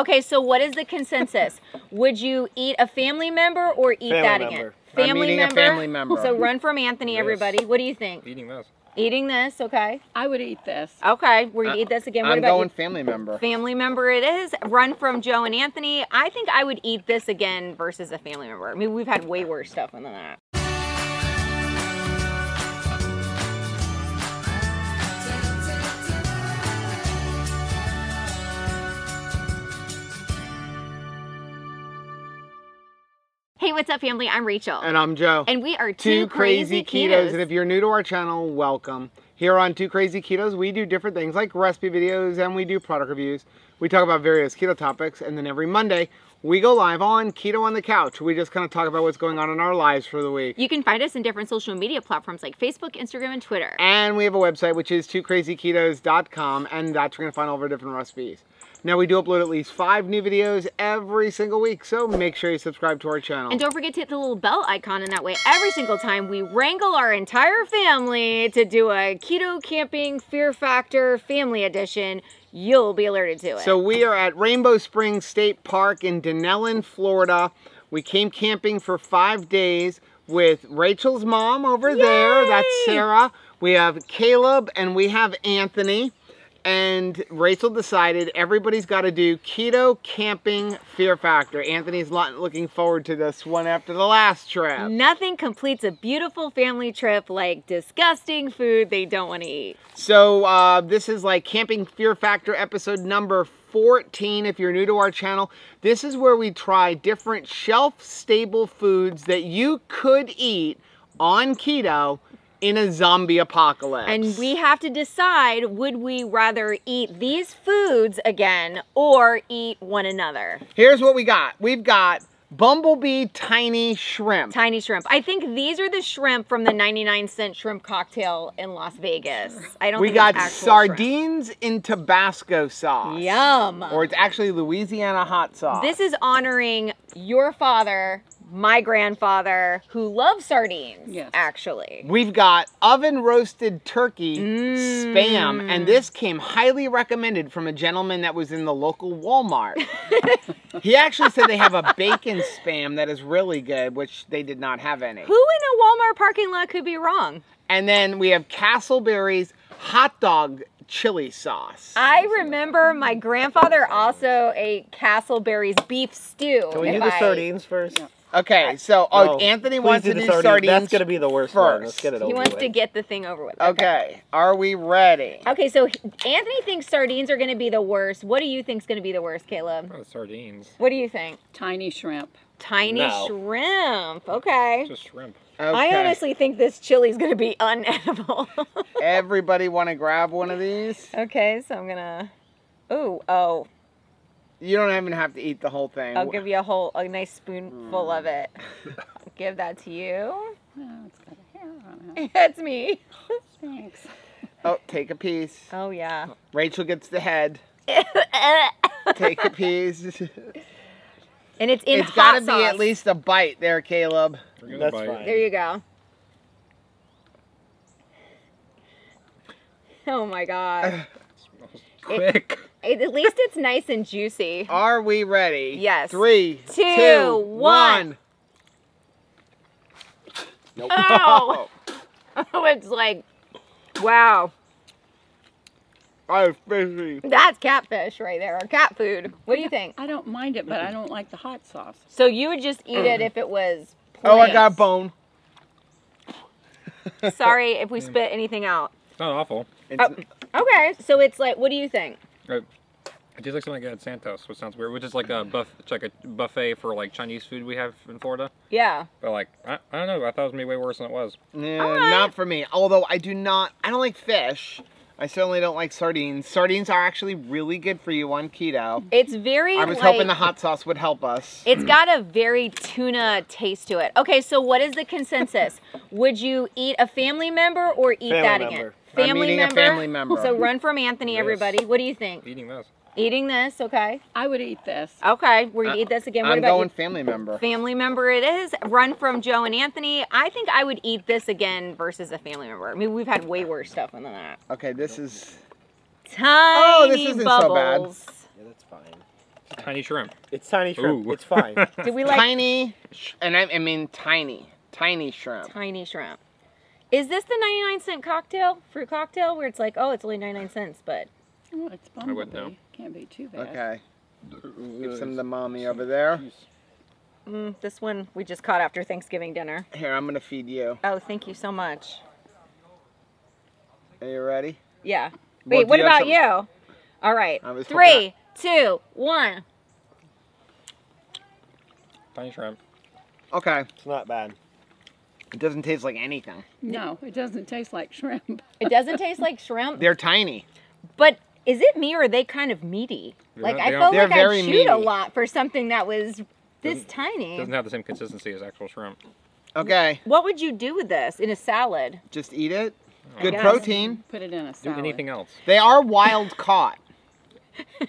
Okay, so what is the consensus? Would you eat a family member or eat Family that member. again? I'm Family eating a member. family member. So run from Anthony, Yes. everybody. What do you think? Eating this. Eating this, okay. I would eat this. Okay, we're gonna eat this again. What I'm about going you? family member. Family member it is. Run from Joe and Anthony. I think I would eat this again versus a family member. I mean, we've had way worse stuff than that. Hey, what's up, family? I'm Rachel. And I'm Joe. And we are Two Crazy Ketos. And if you're new to our channel, welcome. Here on Two Crazy Ketos, we do different things like recipe videos and we do product reviews. We talk about various keto topics, and then every Monday we go live on Keto on the Couch. We just kind of talk about what's going on in our lives for the week. You can find us in different social media platforms like Facebook, Instagram, and Twitter. And we have a website which is twocrazyketos.com, and that's where you're gonna find all of our different recipes. Now we do upload at least five new videos every single week, so make sure you subscribe to our channel. And don't forget to hit the little bell icon, and that way, every single time we wrangle our entire family to do a keto camping fear factor family edition, you'll be alerted to it. So we are at Rainbow Springs State Park in Dunnellon, Florida. We came camping for five days with Rachel's mom over there. That's Sarah. We have Caleb and we have Anthony. And Rachel decided everybody's got to do keto camping fear factor. Anthony's lo- looking forward to this one after the last trip. Nothing completes a beautiful family trip like disgusting food they don't want to eat. So uh, this is like Camping Fear Factor episode number 14. If you're new to our channel, this is where we try different shelf-stable foods that you could eat on keto in a zombie apocalypse. And we have to decide would we rather eat these foods again or eat one another? Here's what we got. We've got Bumblebee Tiny Shrimp. Tiny shrimp. I think these are the shrimp from the 99 cent shrimp cocktail in Las Vegas. I don't We think got actual shrimp. sardines in Tabasco sauce. Yum. Or it's actually Louisiana hot sauce. This is honoring your father, my grandfather, who loves sardines. Yes. Actually. We've got oven roasted turkey Mm. spam, and this came highly recommended from a gentleman that was in the local Walmart. he actually said they have a bacon spam that is really good, which they did not have any. Who in a Walmart parking lot could be wrong? And then we have Castleberry's hot dog chili sauce. I remember my grandfather also ate Castleberry's beef stew. Can we do the I- sardines first? Okay, so oh, No, Anthony wants do to do sardines. That's gonna be the worst one. Let's first. get it over He wants with. to get the thing over with. Okay, are we ready? Okay, so Anthony thinks sardines are going to be the worst. What do you think's going to be the worst, Caleb? Oh, sardines. What do you think? Tiny shrimp. Tiny No. shrimp. Okay. Just shrimp. Okay. I honestly think this chili's going to be unedible. Everybody want to grab one of these? okay, so I'm going to Oh, oh. You don't even have to eat the whole thing. I'll give you a whole a nice spoonful of it. I'll give that to you. Oh, it's got a hair on it. It's me. Thanks. Oh, take a piece. Oh yeah. Rachel gets the head. Take a piece. and it's in it's hot got to be at least a bite there, Caleb. That's bite. fine. There you go. Oh my god. Quick. It- at least it's nice and juicy. Are we ready? Yes. Three, Two, two, one. one. Oh. oh, it's like, wow. Oh, fishy. That's catfish right there, or cat food. What do you think? I don't mind it, but I don't like the hot sauce. So you would just eat it if it was. Oh, I got a bone. Sorry if we spit anything out. It's not awful. Oh. It's, Oh, okay, so it's like, what do you think? It it tastes like something at Santos, which sounds weird. Which is like a buff, it's like a buffet for like Chinese food we have in Florida. Yeah. But like, I, I don't know. I thought it was gonna be way worse than it was. yeah, Alright. not for me. Although I do not, I don't like fish. I certainly don't like sardines. Sardines are actually really good for you on keto. It's very. I was like, hoping the hot sauce would help us. It's got a very tuna taste to it. Okay, so what is the consensus? Would you eat a family member or eat Family that member. again? I'm Family eating a member. family member. So run from Anthony, Yes. everybody. What do you think? Eating this. Eating this, okay? I would eat this. Okay, we're gonna eat this again. What I'm about going you? family member. Family member it is. Run from Joe and Anthony. I think I would eat this again versus a family member. I mean, we've had way worse stuff than that. Okay, this is. Tiny Oh, this isn't so bad. Yeah, that's fine. Tiny shrimp. It's tiny shrimp. Ooh. It's fine. Do we like tiny, and I, I mean tiny, tiny shrimp. tiny shrimp? Is this the 99 cent cocktail, fruit cocktail, where it's like, oh, it's only 99 cents, but Oh, it's I wouldn't bumblebee. know. Can't be too bad. Okay, give some to mommy over there. mm, this one we just caught after Thanksgiving dinner. Here, I'm gonna feed you. Oh, thank you so much. Are you ready? Yeah. Wait, do what you about you? All right. I was hoping Three, two, one. Tiny shrimp. Okay, It's not bad. It doesn't taste like anything. No, it doesn't taste like shrimp. It doesn't taste like shrimp, They're tiny. but is it me or are they kind of meaty? They're Like not- I felt like I very chewed a lot for something that was this Doesn't- tiny. Doesn't have the same consistency as actual shrimp. Okay, What would you do with this in a salad? just eat it. Oh. Good guess. protein. Put it in a salad. Do salad. anything else. They are wild caught.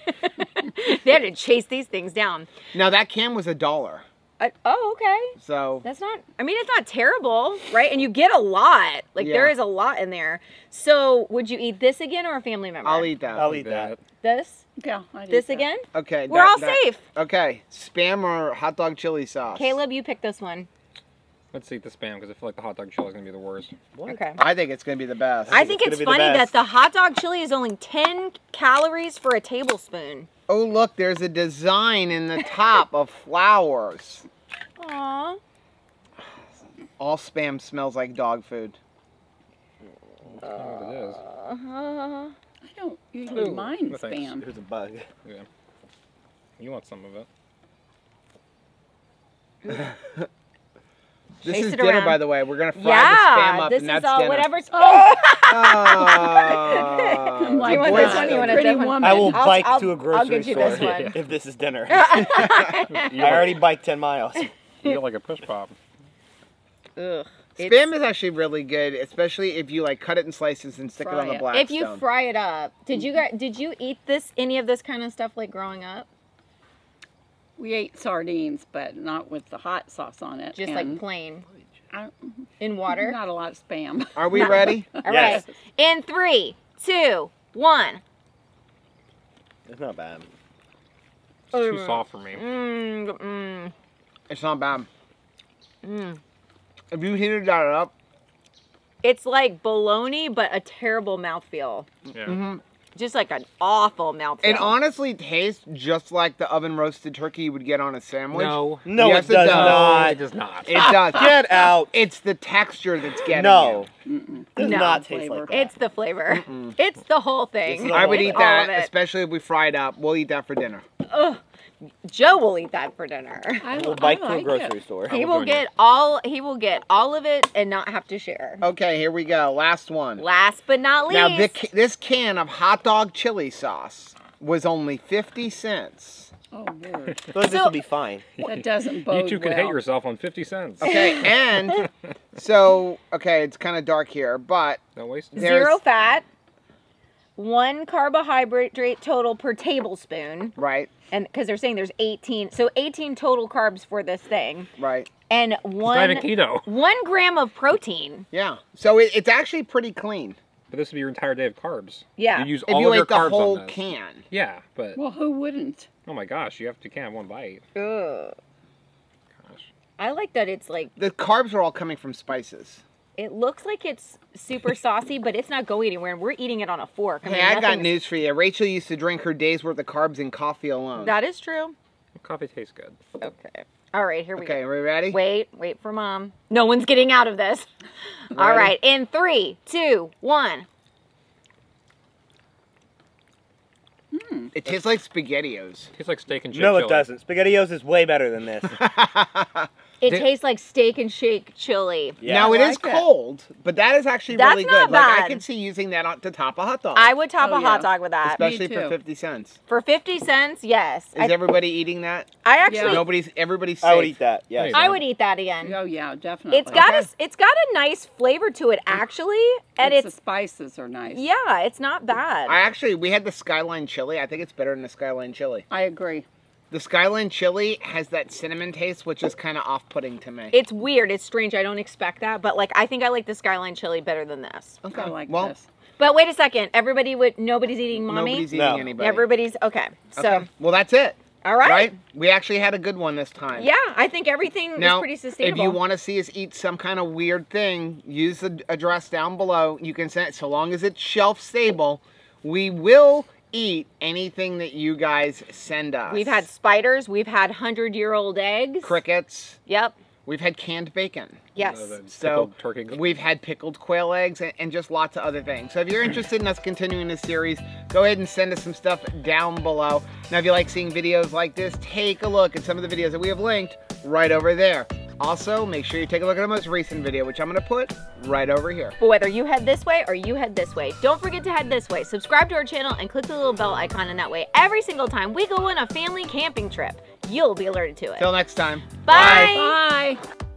they had to chase these things down. Now that can was a dollar. Uh, oh, okay. So That's not. I mean, it's not terrible, right? And you get a lot. Like there Yeah. is a lot in there. So, would you eat this again or a family member? I'll eat that. I'll eat that. this. Yeah, I'd This again. Okay. We're that- all that- safe. Okay. Spam or hot dog chili sauce? Caleb, you pick this one. Let's eat the spam because I feel like the hot dog chili is gonna be the worst. Okay. I think it's gonna be the best. I think it's it's, gonna the funny that the hot dog chili is only 10 calories for a tablespoon. oh look, there's a design in the top of flowers. Aww. All spam smells like dog food. I don't it is. Uh, I don't usually Ooh, mind no spam. There's a bug. Yeah. You want some of it? This Chase is dinner, around. by the way. We're gonna fry the spam up, this and is that's all dinner. whatever's. Oh, Oh, I'm like, you want this one? You want a Pretty different woman. I will I'll- bike I'll- to a I'll grocery get you store this one. if this is dinner. I already biked 10 miles. You get like a push pop. Ugh. Spam is actually really good, especially if you like cut it in slices and stick it on the it. black If you fry it up, did you guys, did you eat this any of this kind of stuff like growing up? We ate sardines, but not with the hot sauce on it. Just like plain I, in water. Not a lot of spam. Are we ready? All right. Yes. In three, two, one. It's not bad. It's too soft for me. Mm, mm, It's not bad. mm. If you heated that up, It's like bologna, but a terrible mouthfeel. Yeah. mhm, Just like an awful mouthfeel. it honestly tastes just like the oven roasted turkey you would get on a sandwich. No. No, Yes, it it does does. not. It does not. It does. Get out. It's the texture that's getting No. Mm-mm. Does No. not taste Flavor. like that. It's the flavor. Mm-mm. It's the whole thing. It's you. I would All eat that, especially if we fry it up. We'll eat that for dinner. Ugh. Joe will eat that for dinner. I, We'll I bike to a grocery it. store. He will will join you. get all he will get all of it and not have to share. Okay, here we go. Last one. Last but not least, Now, this, this can of hot dog chili sauce was only 50 cents. Oh, word. I feel this will be fine. That doesn't bode You two could well. hate yourself on 50 cents. Okay, and so, okay, it's kind of dark here, but Don't waste zero fat, one carbohydrate total per tablespoon, right, and because they're saying there's 18, so 18 total carbs for this thing, right. and It's not one even keto. one gram of protein. Yeah. So it, it's actually pretty clean. But this would be your entire day of carbs. Yeah. You use If all you of your ate the carbs whole on this. can. Yeah, but Well, who wouldn't? oh my gosh, you have to can't have one bite. Ugh. Gosh. I like that it's like The carbs are all coming from spices. It looks like it's super saucy, but it's not going anywhere, and we're eating it on a fork. I Hey, mean, I got news for you. Rachel used to drink her day's worth of carbs in coffee alone. That is true. Coffee tastes good. Okay. All right, here we okay, go. Okay, are we ready? Wait, wait for mom. No one's getting out of this. All Ready? right, in three, two, one. Hmm. It tastes like SpaghettiOs. Tastes like steak and shake No, it chili. doesn't. SpaghettiOs is way better than this. It Did- tastes like steak and shake chili. Yeah. now I it is like it. cold, but that is actually That's really not good. Like I bad. could see using that on to top a hot dog. I would top Oh, a hot dog with that. especially for fifty cents. For 50 cents, yes. Is I, everybody eating that? I actually, Yeah. Nobody's. Everybody's safe. I would eat that. Yes. I would eat that again. Oh, yeah, definitely. It's got Okay. a, it's got a nice flavor to it actually, and It's it's, the spices are nice. yeah, it's not bad. I actually we had the Skyline chili. I think it's better than the Skyline chili. I agree. The Skyline chili has that cinnamon taste, which is kind of off-putting to me. it's weird. It's strange. I don't expect that, but like I think I like the Skyline chili better than this. okay. I like well, this. But wait a second. Everybody would nobody's eating mommy. nobody's eating No. anybody. Everybody's okay. So Okay. well, that's it. All right. Right? We actually had a good one this time. Yeah, I think everything Now, is pretty sustainable. if you want to see us eat some kind of weird thing, use the address down below. You can send it so long as it's shelf stable. We will eat anything that you guys send us. We've had spiders. We've had hundred-year-old eggs. crickets. Yep. We've had canned bacon. Yes. So turkey. we've had pickled quail eggs and, and just lots of other things. So if you're interested in us continuing this series, go ahead and send us some stuff down below. Now if you like seeing videos like this, take a look at some of the videos that we have linked right over there. Also, make sure you take a look at our most recent video, which I'm gonna put right over here. But whether you head this way or you head this way, don't forget to head this way. Subscribe to our channel and click the little bell icon, and that way, every single time we go on a family camping trip, you'll be alerted to it. Till next time. Bye. Bye.